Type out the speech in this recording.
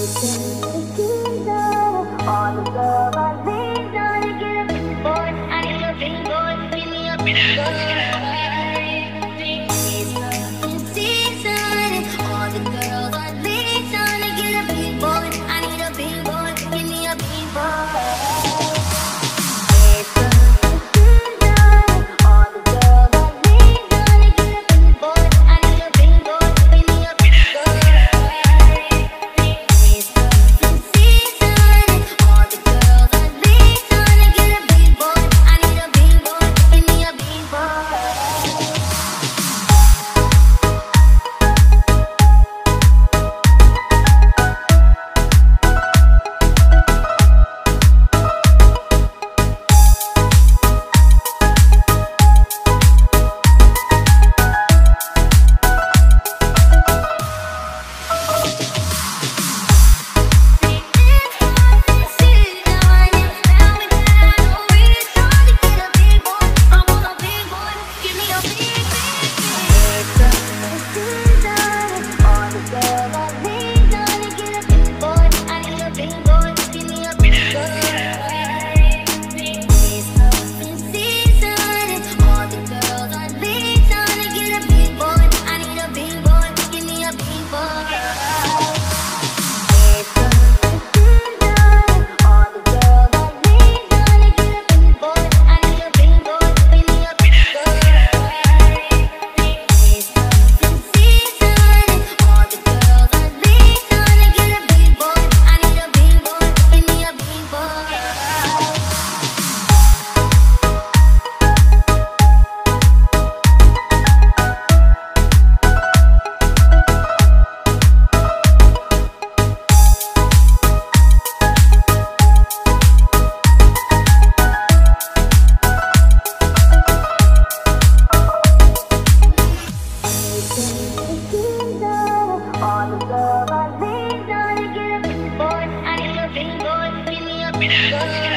All girls I